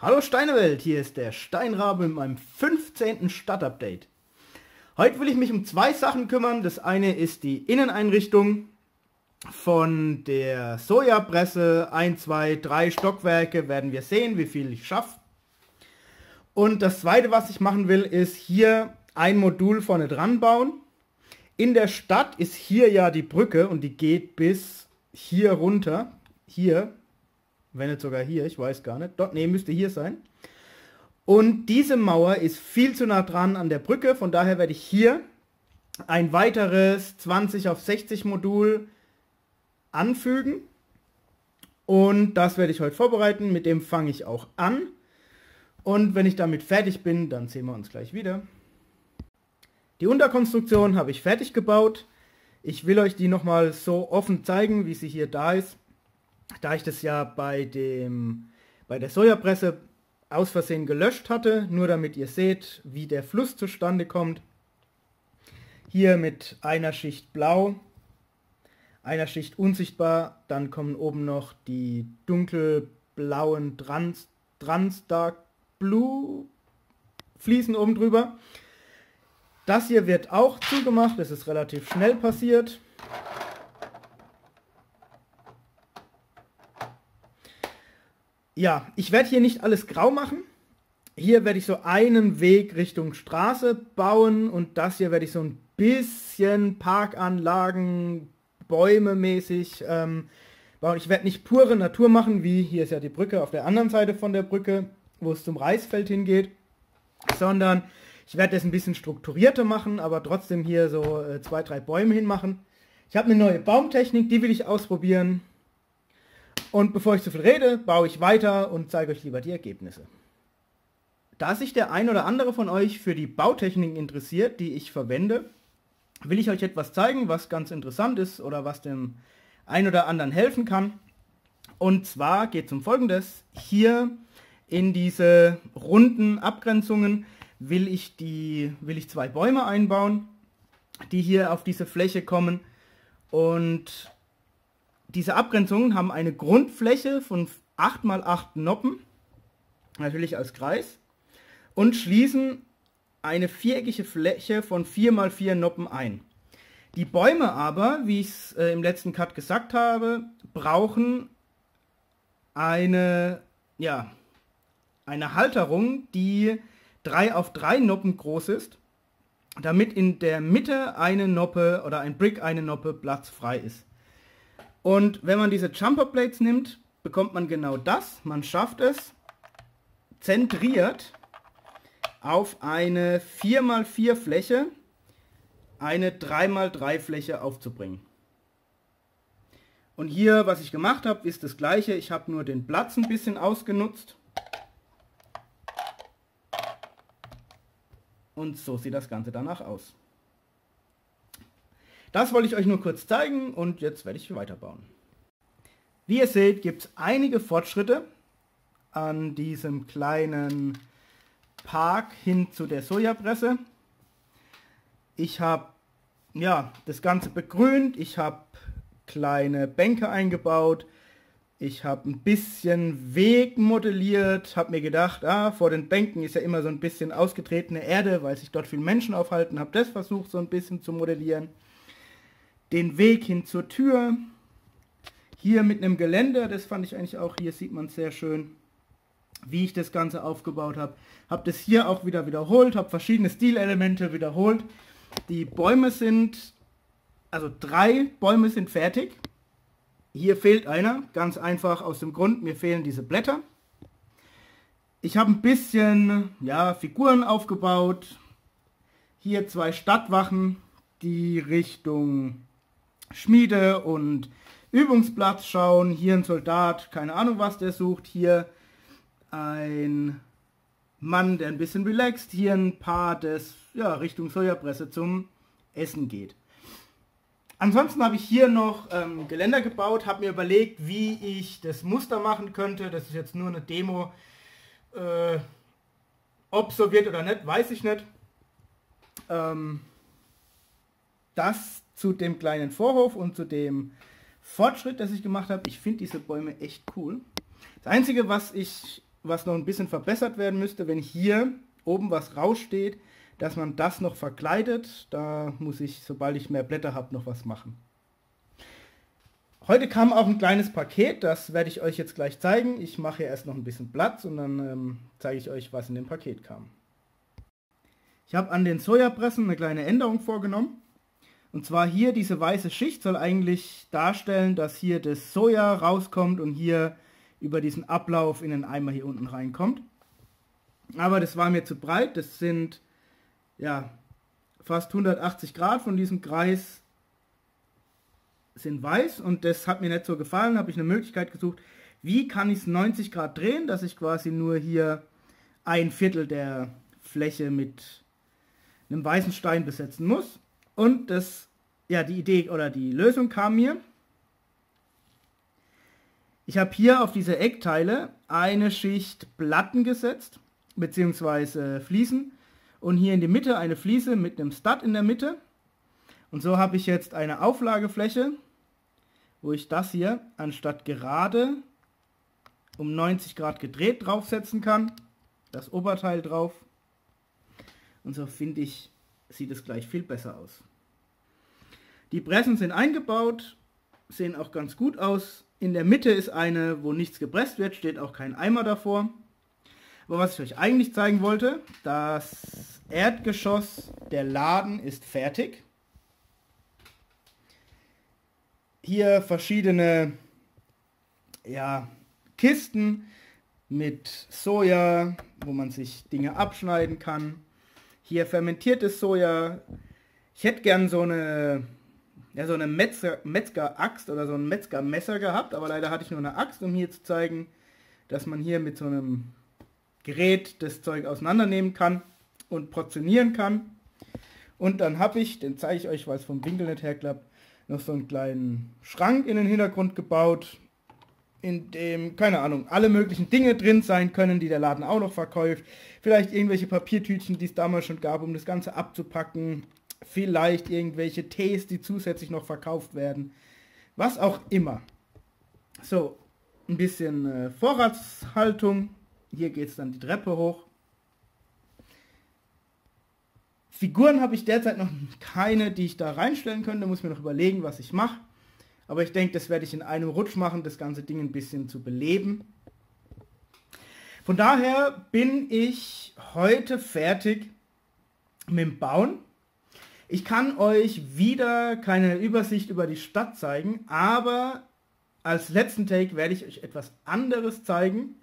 Hallo Steinewelt, hier ist der Steinrabe mit meinem 15. Stadtupdate. Heute will ich mich um zwei Sachen kümmern. Das eine ist die Inneneinrichtung von der Sojapresse. Ein, zwei, drei Stockwerke werden wir sehen, wie viel ich schaffe. Und das zweite, was ich machen will, ist hier ein Modul vorne dran bauen. In der Stadt ist hier ja die Brücke und die geht bis hier runter. Hier, wenn nicht sogar hier, ich weiß gar nicht. Dort, nee, müsste hier sein. Und diese Mauer ist viel zu nah dran an der Brücke, von daher werde ich hier ein weiteres 20 auf 60 Modul anfügen. Und das werde ich heute vorbereiten, mit dem fange ich auch an. Und wenn ich damit fertig bin, dann sehen wir uns gleich wieder. Die Unterkonstruktion habe ich fertig gebaut. Ich will euch die nochmal so offen zeigen, wie sie hier da ist da ich das ja bei, dem, bei der Sojapresse aus Versehen gelöscht hatte, nur damit ihr seht, wie der Fluss zustande kommt. Hier mit einer Schicht blau, einer Schicht unsichtbar, dann kommen oben noch die dunkelblauen Trans, Trans Dark Blue Fliesen oben drüber. Das hier wird auch zugemacht, das ist relativ schnell passiert. Ja, ich werde hier nicht alles grau machen. Hier werde ich so einen Weg Richtung Straße bauen und das hier werde ich so ein bisschen Parkanlagen, Bäume mäßig ähm, bauen. Ich werde nicht pure Natur machen, wie hier ist ja die Brücke auf der anderen Seite von der Brücke, wo es zum Reisfeld hingeht, sondern ich werde das ein bisschen strukturierter machen, aber trotzdem hier so äh, zwei, drei Bäume hinmachen. Ich habe eine neue Baumtechnik, die will ich ausprobieren. Und bevor ich zu viel rede, baue ich weiter und zeige euch lieber die Ergebnisse. Da sich der ein oder andere von euch für die Bautechniken interessiert, die ich verwende, will ich euch etwas zeigen, was ganz interessant ist oder was dem ein oder anderen helfen kann. Und zwar geht es um folgendes. Hier in diese runden Abgrenzungen will ich, die, will ich zwei Bäume einbauen, die hier auf diese Fläche kommen. Und diese Abgrenzungen haben eine Grundfläche von 8 mal 8 Noppen, natürlich als Kreis, und schließen eine viereckige Fläche von 4 mal 4 Noppen ein. Die Bäume aber, wie ich es äh, im letzten Cut gesagt habe, brauchen eine, ja, eine Halterung, die 3 auf 3 Noppen groß ist, damit in der Mitte eine Noppe oder ein Brick eine Noppe Platz frei ist. Und wenn man diese Jumper Plates nimmt, bekommt man genau das. Man schafft es, zentriert auf eine 4x4 Fläche eine 3x3 Fläche aufzubringen. Und hier, was ich gemacht habe, ist das gleiche. Ich habe nur den Platz ein bisschen ausgenutzt. Und so sieht das Ganze danach aus. Das wollte ich euch nur kurz zeigen und jetzt werde ich weiterbauen. Wie ihr seht, gibt es einige Fortschritte an diesem kleinen Park hin zu der Sojapresse. Ich habe ja, das Ganze begrünt, ich habe kleine Bänke eingebaut, ich habe ein bisschen Weg modelliert, habe mir gedacht, ah, vor den Bänken ist ja immer so ein bisschen ausgetretene Erde, weil sich dort viele Menschen aufhalten, habe das versucht so ein bisschen zu modellieren den Weg hin zur Tür. Hier mit einem Geländer, das fand ich eigentlich auch, hier sieht man sehr schön, wie ich das Ganze aufgebaut habe. Habe das hier auch wieder wiederholt, habe verschiedene Stilelemente wiederholt. Die Bäume sind, also drei Bäume sind fertig. Hier fehlt einer, ganz einfach aus dem Grund, mir fehlen diese Blätter. Ich habe ein bisschen ja, Figuren aufgebaut. Hier zwei Stadtwachen, die Richtung Schmiede und Übungsplatz schauen. Hier ein Soldat, keine Ahnung was der sucht. Hier ein Mann, der ein bisschen relaxt. Hier ein Paar, das ja, Richtung Sojapresse zum Essen geht. Ansonsten habe ich hier noch ähm, Geländer gebaut, habe mir überlegt, wie ich das Muster machen könnte. Das ist jetzt nur eine Demo. Äh, ob so wird oder nicht, weiß ich nicht. Ähm, das zu dem kleinen Vorhof und zu dem Fortschritt, das ich gemacht habe. Ich finde diese Bäume echt cool. Das Einzige, was ich, was noch ein bisschen verbessert werden müsste, wenn hier oben was raussteht, dass man das noch verkleidet. Da muss ich, sobald ich mehr Blätter habe, noch was machen. Heute kam auch ein kleines Paket, das werde ich euch jetzt gleich zeigen. Ich mache hier erst noch ein bisschen Platz und dann ähm, zeige ich euch, was in dem Paket kam. Ich habe an den Sojapressen eine kleine Änderung vorgenommen. Und zwar hier diese weiße Schicht soll eigentlich darstellen, dass hier das Soja rauskommt und hier über diesen Ablauf in den Eimer hier unten reinkommt. Aber das war mir zu breit. Das sind ja fast 180 Grad von diesem Kreis sind weiß und das hat mir nicht so gefallen, habe ich eine Möglichkeit gesucht, wie kann ich es 90 Grad drehen, dass ich quasi nur hier ein Viertel der Fläche mit einem weißen Stein besetzen muss. Und das, ja, die Idee oder die Lösung kam mir. Ich habe hier auf diese Eckteile eine Schicht Platten gesetzt, beziehungsweise Fliesen. Und hier in die Mitte eine Fliese mit einem Stud in der Mitte. Und so habe ich jetzt eine Auflagefläche wo ich das hier anstatt gerade um 90 Grad gedreht draufsetzen kann. Das Oberteil drauf. Und so finde ich, sieht es gleich viel besser aus. Die Pressen sind eingebaut, sehen auch ganz gut aus. In der Mitte ist eine, wo nichts gepresst wird, steht auch kein Eimer davor. Aber was ich euch eigentlich zeigen wollte, das Erdgeschoss der Laden ist fertig. hier verschiedene ja, Kisten mit Soja, wo man sich Dinge abschneiden kann. Hier fermentiertes Soja. Ich hätte gern so eine, ja, so eine Metzger, Metzger-Axt oder so ein Metzger-Messer gehabt, aber leider hatte ich nur eine Axt, um hier zu zeigen, dass man hier mit so einem Gerät das Zeug auseinandernehmen kann und portionieren kann. Und dann habe ich, den zeige ich euch, weil es vom Winkel nicht herklappt, noch so einen kleinen Schrank in den Hintergrund gebaut, in dem, keine Ahnung, alle möglichen Dinge drin sein können, die der Laden auch noch verkauft. Vielleicht irgendwelche Papiertütchen, die es damals schon gab, um das Ganze abzupacken. Vielleicht irgendwelche Tees, die zusätzlich noch verkauft werden. Was auch immer. So, ein bisschen äh, Vorratshaltung. Hier geht es dann die Treppe hoch. Figuren habe ich derzeit noch keine, die ich da reinstellen könnte. Muss mir noch überlegen, was ich mache. Aber ich denke, das werde ich in einem Rutsch machen, das ganze Ding ein bisschen zu beleben. Von daher bin ich heute fertig mit dem Bauen. Ich kann euch wieder keine Übersicht über die Stadt zeigen, aber als letzten Take werde ich euch etwas anderes zeigen,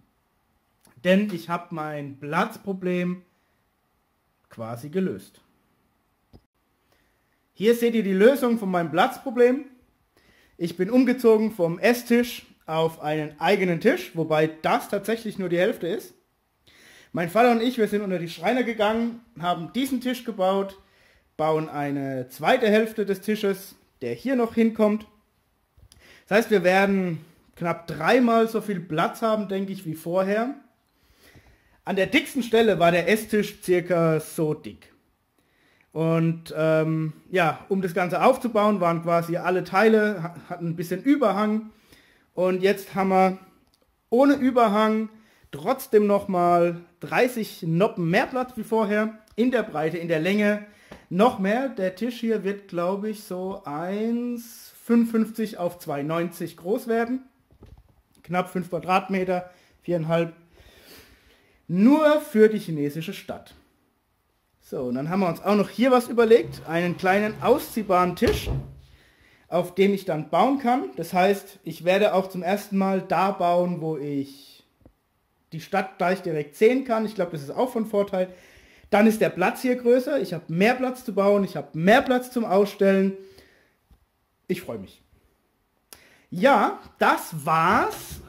denn ich habe mein Platzproblem quasi gelöst. Hier seht ihr die Lösung von meinem Platzproblem. Ich bin umgezogen vom Esstisch auf einen eigenen Tisch, wobei das tatsächlich nur die Hälfte ist. Mein Vater und ich, wir sind unter die Schreiner gegangen, haben diesen Tisch gebaut, bauen eine zweite Hälfte des Tisches, der hier noch hinkommt. Das heißt, wir werden knapp dreimal so viel Platz haben, denke ich, wie vorher. An der dicksten Stelle war der Esstisch circa so dick. Und ähm, ja, um das Ganze aufzubauen, waren quasi alle Teile, hatten ein bisschen Überhang. Und jetzt haben wir ohne Überhang trotzdem nochmal 30 Noppen mehr Platz wie vorher. In der Breite, in der Länge noch mehr. Der Tisch hier wird, glaube ich, so 1,55 auf 2,90 groß werden. Knapp 5 Quadratmeter, 4,5. Nur für die chinesische Stadt. So, und dann haben wir uns auch noch hier was überlegt, einen kleinen ausziehbaren Tisch, auf dem ich dann bauen kann. Das heißt, ich werde auch zum ersten Mal da bauen, wo ich die Stadt gleich direkt sehen kann. Ich glaube, das ist auch von Vorteil. Dann ist der Platz hier größer. Ich habe mehr Platz zu bauen. Ich habe mehr Platz zum Ausstellen. Ich freue mich. Ja, das war's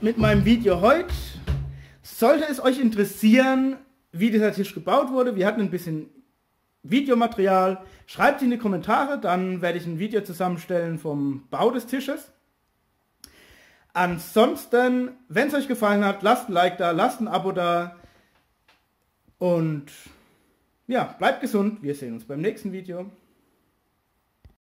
mit meinem Video heute. Sollte es euch interessieren, wie dieser Tisch gebaut wurde. Wir hatten ein bisschen Videomaterial. Schreibt in die Kommentare, dann werde ich ein Video zusammenstellen vom Bau des Tisches. Ansonsten, wenn es euch gefallen hat, lasst ein Like da, lasst ein Abo da. Und ja, bleibt gesund. Wir sehen uns beim nächsten Video.